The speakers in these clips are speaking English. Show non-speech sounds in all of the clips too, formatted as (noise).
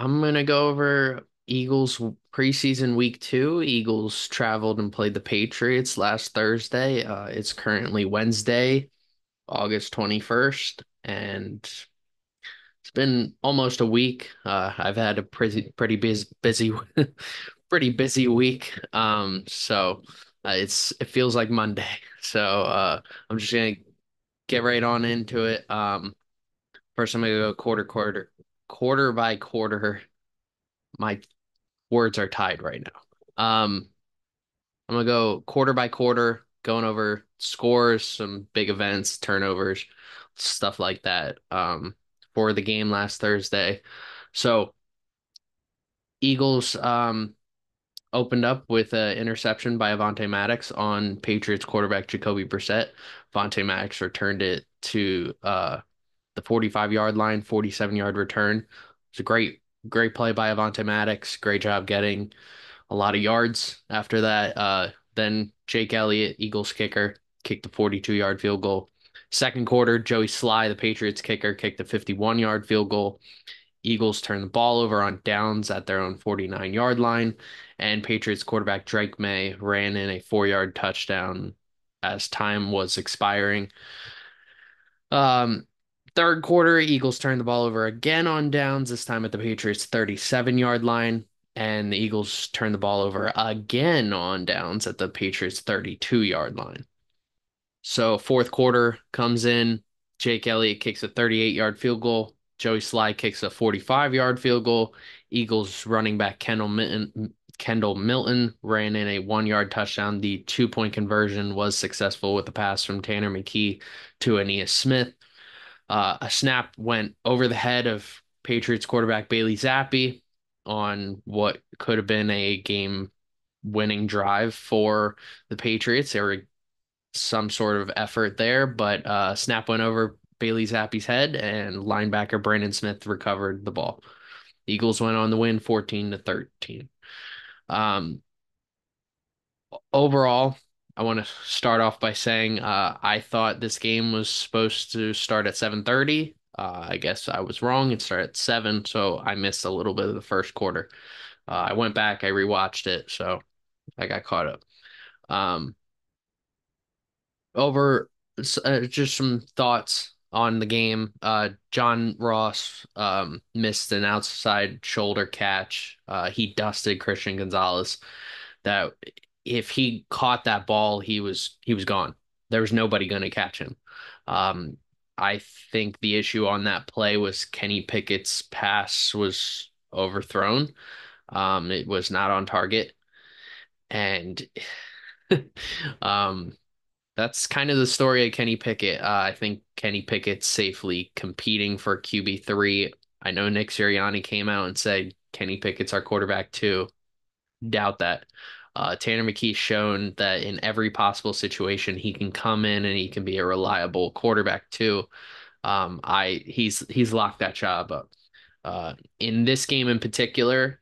I'm gonna go over Eagles preseason week two. Eagles traveled and played the Patriots last Thursday. Uh, it's currently Wednesday, August 21st, and it's been almost a week. Uh, I've had a pretty pretty busy busy (laughs) pretty busy week. Um, so uh, it's it feels like Monday. (laughs) So uh, I'm just gonna get right on into it. Um, first I'm gonna go quarter quarter quarter by quarter. My words are tied right now. Um, I'm gonna go quarter by quarter, going over scores, some big events, turnovers, stuff like that. Um, for the game last Thursday. So Eagles um opened up with an interception by Avonte Maddox on Patriots quarterback Jacoby Brissett. Avonte Maddox returned it to uh the 45 yard line, 47 yard return. It's a great, great play by Avonte Maddox. Great job getting a lot of yards after that. Uh, then Jake Elliott, Eagles kicker, kicked the 42 yard field goal. Second quarter, Joey Slye, the Patriots kicker, kicked a 51 yard field goal. Eagles turned the ball over on downs at their own 49 yard line, and Patriots quarterback Drake Maye ran in a four yard touchdown as time was expiring. Um, third quarter, Eagles turned the ball over again on downs, this time at the Patriots 37 yard line, and the Eagles turned the ball over again on downs at the Patriots 32 yard line. So, fourth quarter comes in, Jake Elliott kicks a 38 yard field goal. Joey Slye kicks a 45 yard field goal. Eagles running back Kendall Milton, Kendall Milton ran in a one yard touchdown. The two point conversion was successful with a pass from Tanner McKee to Ainias Smith. Uh, a snap went over the head of Patriots quarterback Bailey Zappe on what could have been a game winning drive for the Patriots. There were some sort of effort there, but uh, snap went over Bailey Zappe's head, and linebacker Brandon Smith recovered the ball. Eagles went on the win 14 to 13. Um, overall, I want to start off by saying uh, I thought this game was supposed to start at 7:30. Uh, I guess I was wrong. It started at 7, so I missed a little bit of the first quarter. Uh, I went back, I rewatched it, so I got caught up. Um, over uh, just some thoughts on the game. Uh, John Ross um, missed an outside shoulder catch. Uh, he dusted Christian Gonzalez. That if he caught that ball, he was he was gone. There was nobody going to catch him. Um, I think the issue on that play was Kenny Pickett's pass was overthrown. Um, it was not on target, and (laughs) um, that's kind of the story of Kenny Pickett. Uh, I think Kenny Pickett's safely competing for QB three. I know Nick Sirianni came out and said Kenny Pickett's our quarterback too. Doubt that. Uh, Tanner McKee's shown that in every possible situation he can come in and he can be a reliable quarterback too. Um, I he's he's locked that job up. Uh, in this game in particular,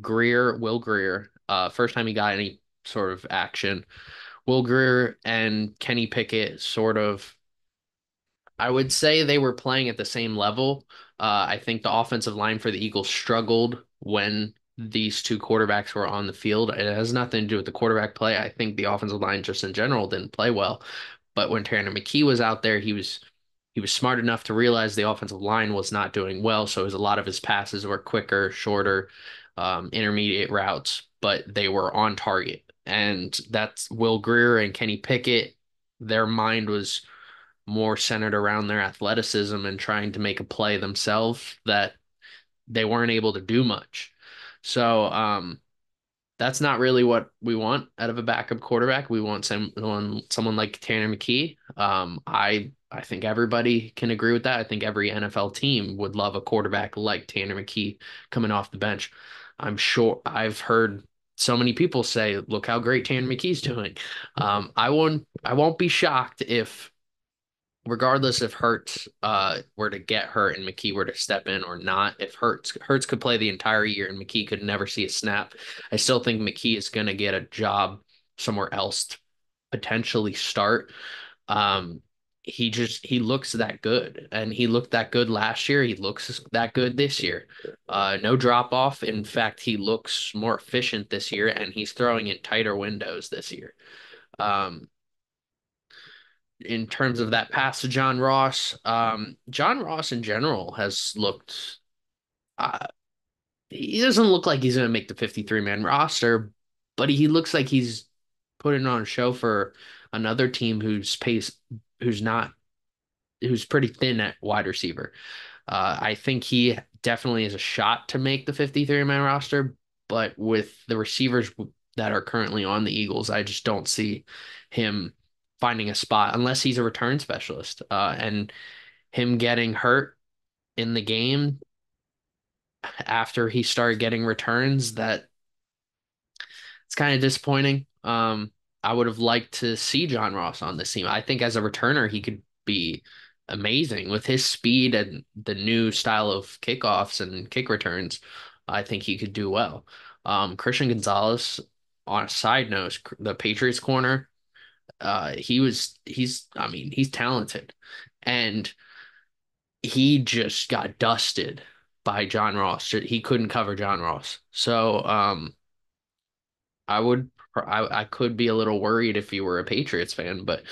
Grier Will Grier, uh, first time he got any sort of action, Will Grier and Kenny Pickett sort of I would say they were playing at the same level. Uh, I think the offensive line for the Eagles struggled when these two quarterbacks were on the field. It has nothing to do with the quarterback play. I think the offensive line just in general didn't play well. But when Tanner McKee was out there, he was he was smart enough to realize the offensive line was not doing well. So was, a lot of his passes were quicker, shorter, um, intermediate routes, but they were on target. And that's Will Grier and Kenny Pickett. Their mind was more centered around their athleticism and trying to make a play themselves that they weren't able to do much. So um, that's not really what we want out of a backup quarterback. We want someone someone like Tanner McKee. Um, I I think everybody can agree with that. I think every NFL team would love a quarterback like Tanner McKee coming off the bench. I'm sure I've heard so many people say, "Look how great Tanner McKee's doing." Um, I won't I won't be shocked if regardless if Hurts uh were to get hurt and McKee were to step in or not, if Hurts Hurts could play the entire year and McKee could never see a snap, I still think McKee is going to get a job somewhere else to potentially start. Um, he just he looks that good and he looked that good last year. He looks that good this year. Uh no drop off. In fact he looks more efficient this year and he's throwing in tighter windows this year. Um in terms of that pass to John Ross um John Ross in general has looked uh, he doesn't look like he's going to make the 53 man roster but he looks like he's putting on a show for another team who's pace who's not who's pretty thin at wide receiver. Uh, I think he definitely is a shot to make the 53 man roster, but with the receivers that are currently on the Eagles, I just don't see him finding a spot unless he's a return specialist. Uh, and him getting hurt in the game after he started getting returns, that it's kind of disappointing. Um, I would have liked to see John Ross on this team. I think as a returner, he could be amazing with his speed and the new style of kickoffs and kick returns. I think he could do well. Um, Christian Gonzalez, on a side note, the Patriots corner, uh, he was he's I mean he's talented, and he just got dusted by John Ross. He couldn't cover John Ross, so um, I would I I could be a little worried if you were a Patriots fan, but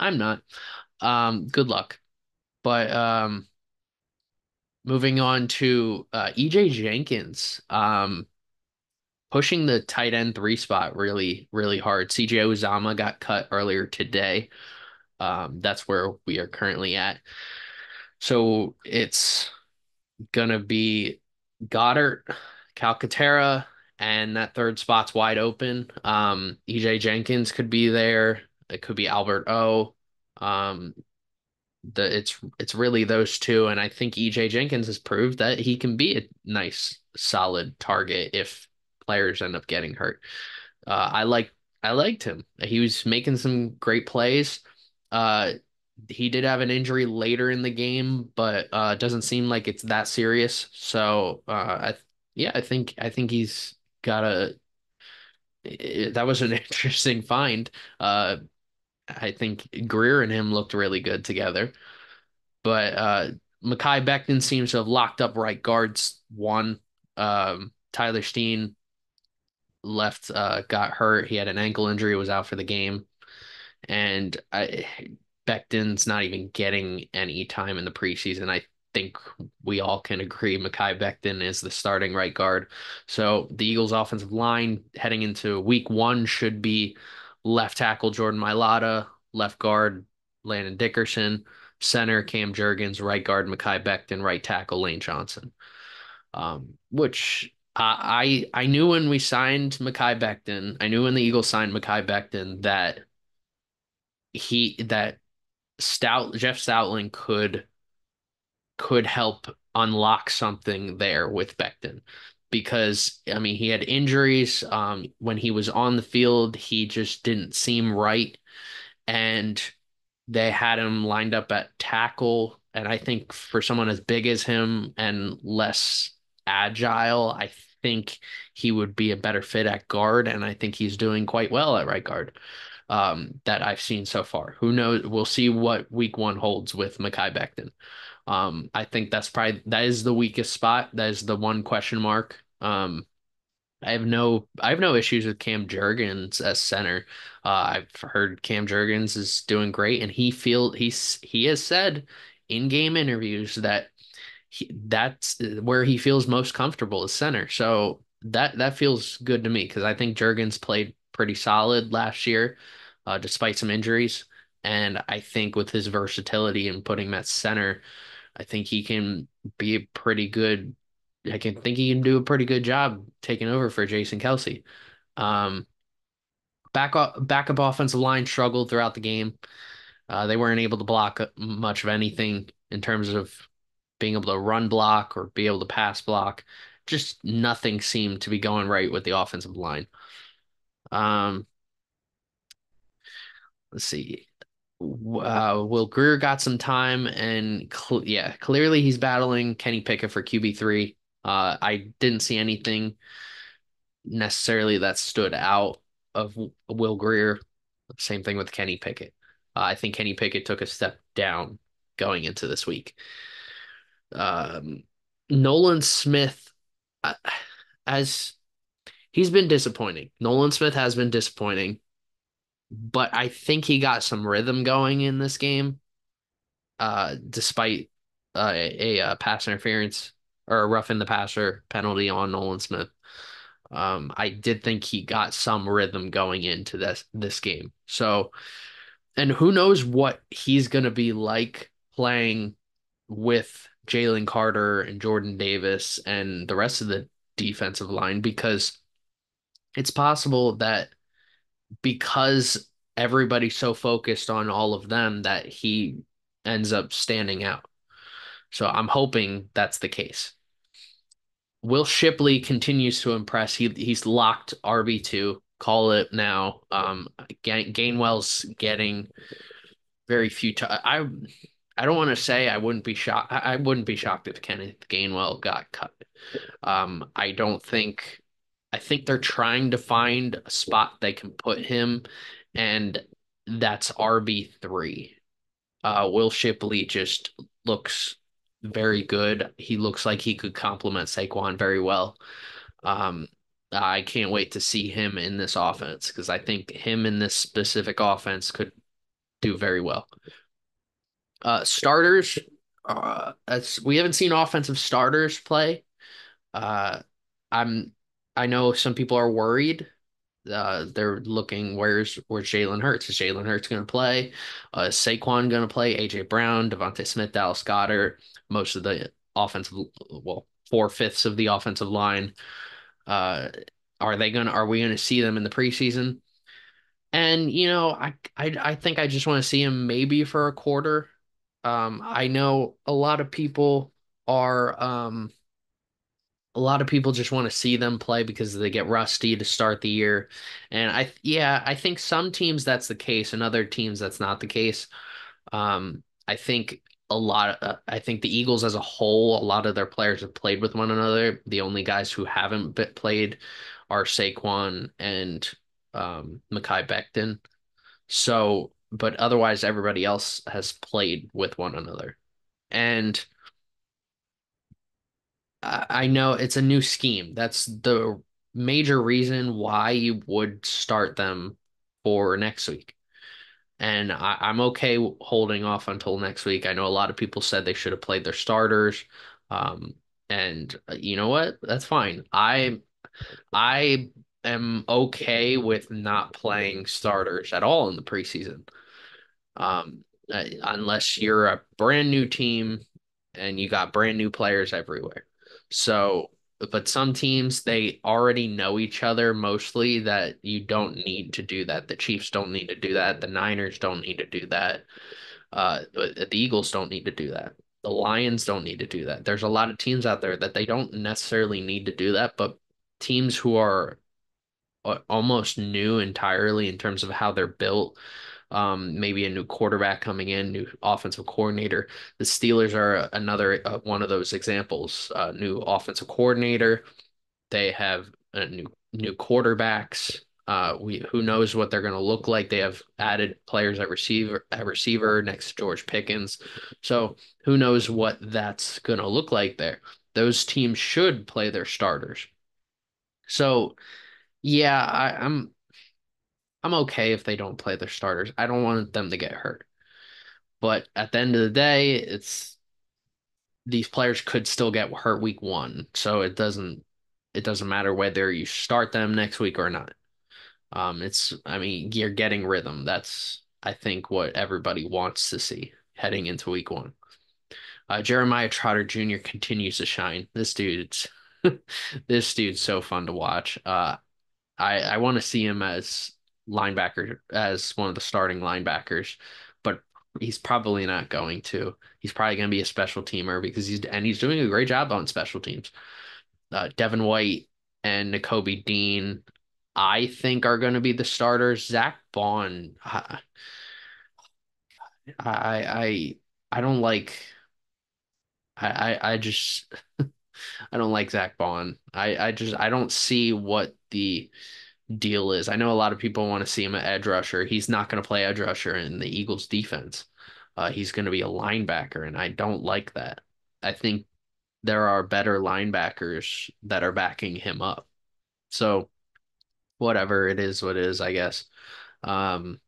I'm not. Um, good luck. But um, moving on to uh, EJ Jenkins, um, pushing the tight end three spot really, really hard. CJ Uzomah got cut earlier today. Um, that's where we are currently at. So it's gonna be Goedert, Calcaterra, and that third spot's wide open. Um, EJ Jenkins could be there. It could be Albert O. Um, the it's it's really those two, and I think EJ Jenkins has proved that he can be a nice, solid target if players end up getting hurt. Uh, I like I liked him. He was making some great plays. Uh, he did have an injury later in the game, but uh, doesn't seem like it's that serious. So uh, I yeah, I think I think he's got a that was an (laughs) interesting find. Uh, I think Grier and him looked really good together. But uh Mekhi Becton seems to have locked up right guards one. Um, Tyler Steen left uh got hurt. He had an ankle injury, was out for the game. And I Becton's not even getting any time in the preseason. I think we all can agree Mekhi Becton is the starting right guard. So the Eagles offensive line heading into week one should be left tackle Jordan Mailata, left guard Landon Dickerson, center Cam Jurgens, right guard Mekhi Becton, right tackle Lane Johnson. Um, which I I knew when we signed Mekhi Becton, I knew when the Eagles signed Mekhi Becton that he that Stout Jeff Stoutland could could help unlock something there with Becton because I mean he had injuries um when he was on the field he just didn't seem right and they had him lined up at tackle. And I think for someone as big as him and less agile, I think he would be a better fit at guard. And I think he's doing quite well at right guard um, that I've seen so far. Who knows? We'll see what week one holds with Mekhi Becton. Um, I think that's probably that is the weakest spot. That is the one question mark. Um, I have no I have no issues with Cam Jurgens as center. Uh, I've heard Cam Jurgens is doing great, and he feel he's he has said in game interviews that he, that's where he feels most comfortable as center. So that that feels good to me because I think Jurgens played pretty solid last year, uh, despite some injuries, and I think with his versatility and putting him at center, I think he can be a pretty good I can think he can do a pretty good job taking over for Jason Kelce. Um, back backup offensive line struggled throughout the game. Uh, they weren't able to block much of anything in terms of being able to run block or be able to pass block. Just nothing seemed to be going right with the offensive line. Um, let's see. Uh, Will Grier got some time, and cl yeah, clearly he's battling Kenny Pickett for QB three. Uh, I didn't see anything necessarily that stood out of Will Grier. Same thing with Kenny Pickett. Uh, I think Kenny Pickett took a step down going into this week. Um, Nolan Smith, uh, as he's been disappointing. Nolan Smith has been disappointing, but I think he got some rhythm going in this game, uh, despite uh, a, a, pass interference or a rough in the passer penalty on Nolan Smith. Um, I did think he got some rhythm going into this this game. So, and who knows what he's gonna be like playing with Jalen Carter and Jordan Davis and the rest of the defensive line because it's possible that because everybody's so focused on all of them that he ends up standing out. So I'm hoping that's the case. Will Shipley continues to impress. He he's locked RB two. Call it now. Um, Gain- Gainwell's getting very few. T- I I don't want to say I wouldn't be shocked. I wouldn't be shocked if Kenneth Gainwell got cut. Um, I don't think. I think they're trying to find a spot they can put him, and that's RB three. Uh, Will Shipley just looks very good. He looks like he could complement Saquon very well. Um, I can't wait to see him in this offense because I think him in this specific offense could do very well. Uh, starters, uh, we haven't seen offensive starters play. Uh, I'm, I know some people are worried uh, they're looking where's where's Jalen Hurts? Is Jalen Hurts going to play? Uh, is Saquon going to play? AJ Brown, DeVonta Smith, Dallas Goedert, most of the offensive, well, four fifths of the offensive line. Uh, are they gonna? Are we going to see them in the preseason? And you know, I I I think I just want to see him maybe for a quarter. Um, I know a lot of people are um a lot of people just want to see them play because they get rusty to start the year. And I, yeah, I think some teams that's the case, and other teams that's not the case. Um, I think a lot. Of, uh, I think the Eagles as a whole, a lot of their players have played with one another. The only guys who haven't played are Saquon and um, Mekhi Becton. So, but otherwise, everybody else has played with one another, and I know it's a new scheme. That's the major reason why you would start them for next week. And I, am okay holding off until next week. I know a lot of people said they should have played their starters. Um, and uh, you know what? That's fine. I I am okay with not playing starters at all in the preseason. Um, uh, unless you're a brand new team and you got brand new players everywhere. So, but some teams they already know each other mostly that you don't need to do that. The Chiefs don't need to do that. The Niners don't need to do that. Uh, the Eagles don't need to do that. The Lions don't need to do that. There's a lot of teams out there that they don't necessarily need to do that, but teams who are almost new entirely in terms of how they're built um, maybe a new quarterback coming in, new offensive coordinator. The Steelers are another uh, one of those examples. Uh, new offensive coordinator. They have a new new quarterbacks. Uh, we who knows what they're going to look like. They have added players at receiver at receiver next to George Pickens. So who knows what that's going to look like there. Those teams should play their starters. So yeah, I, I'm I'm okay if they don't play their starters. I don't want them to get hurt. But at the end of the day, it's these players could still get hurt week one. So it doesn't it doesn't matter whether you start them next week or not. Um it's I mean, you're getting rhythm. That's I think what everybody wants to see heading into week one. Uh, Jeremiah Trotter Jr. continues to shine. This dude's (laughs) this dude's so fun to watch. Uh, I I want to see him as linebacker as one of the starting linebackers, but he's probably not going to. He's probably going to be a special teamer because he's and he's doing a great job on special teams. Uh, Devin White and Nakobe Dean, I think, are going to be the starters. Zack Baun, I, I, I, I don't like. I, I, I just, (laughs) I don't like Zack Baun. I, I just, I don't see what the deal is. I know a lot of people want to see him at edge rusher. He's not going to play edge rusher in the Eagles defense. Uh, he's going to be a linebacker, and I don't like that. I think there are better linebackers that are backing him up. So whatever it is, what it is, I guess. Um,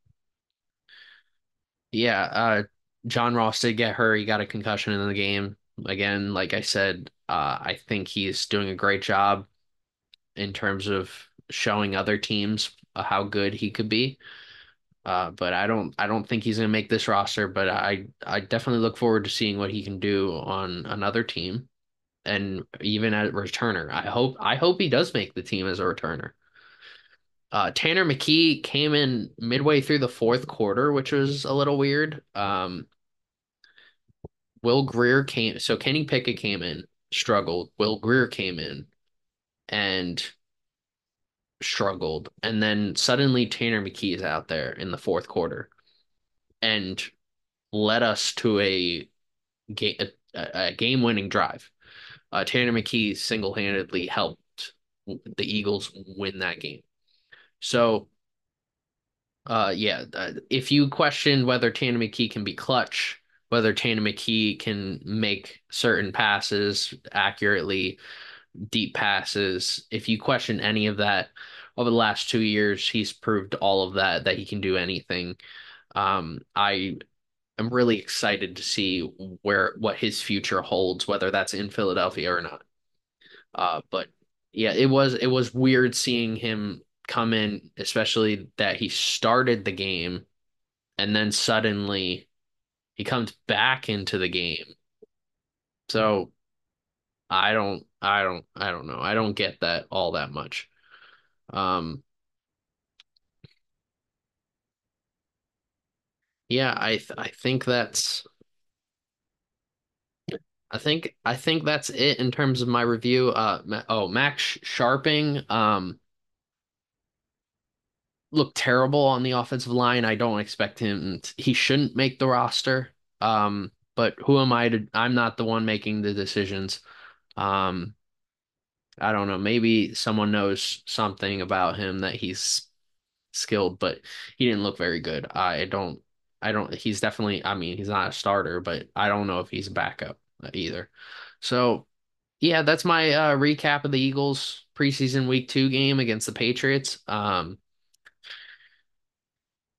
yeah, uh, John Ross did get hurt. He got a concussion in the game. Again, like I said, uh, I think he's doing a great job in terms of showing other teams uh, how good he could be. Uh, but I don't I don't think he's gonna make this roster, but I I definitely look forward to seeing what he can do on another team and even at returner. I hope I hope he does make the team as a returner. Uh, Tanner McKee came in midway through the fourth quarter, which was a little weird. Um, Will Grier came, so Kenny Pickett came in, struggled. Will Grier came in and struggled. And then suddenly Tanner McKee is out there in the fourth quarter and led us to a game a, a game winning drive. Uh, Tanner McKee single handedly helped the Eagles win that game. So, uh, yeah, uh, if you question whether Tanner McKee can be clutch, whether Tana McKee can make certain passes accurately, deep passes, if you question any of that over the last two years, he's proved all of that, that he can do anything. Um, I am really excited to see where what his future holds, whether that's in Philadelphia or not. Uh, but yeah, it was it was weird seeing him come in, especially that he started the game and then suddenly he comes back into the game. So I don't I don't I don't know. I don't get that all that much. Um Yeah, I th I think that's I think I think that's it in terms of my review. Uh, oh, Max Scharping um looked terrible on the offensive line. I don't expect him. To, he shouldn't make the roster. Um, but who am I to? I'm not the one making the decisions. Um, I don't know. Maybe someone knows something about him that he's skilled, but he didn't look very good. I don't. I don't. He's definitely. I mean, he's not a starter, but I don't know if he's a backup either. So, yeah, that's my uh, recap of the Eagles preseason week two game against the Patriots. Um,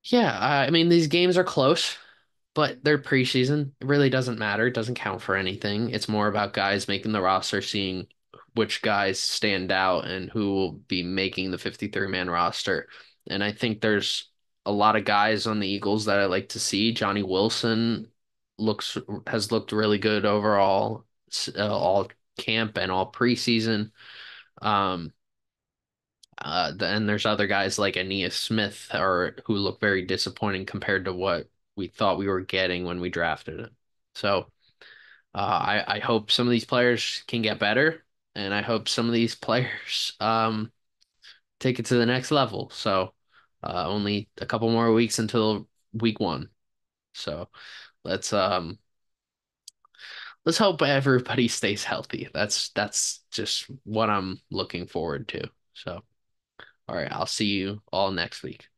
yeah, I mean, these games are close, but they're preseason. It really doesn't matter. It doesn't count for anything. It's more about guys making the roster, seeing which guys stand out and who will be making the 53 man roster. And I think there's a lot of guys on the Eagles that I like to see. Johnny Wilson looks has looked really good overall, uh, all camp and all preseason. Um, uh, then there's other guys like Ainias Smith or who look very disappointing compared to what we thought we were getting when we drafted him. So uh, I I hope some of these players can get better, and I hope some of these (laughs) players um take it to the next level. So uh, only a couple more weeks until week one. So let's um let's hope everybody (laughs) stays healthy. That's that's just what I'm looking forward to. So all right, I'll see you all next week.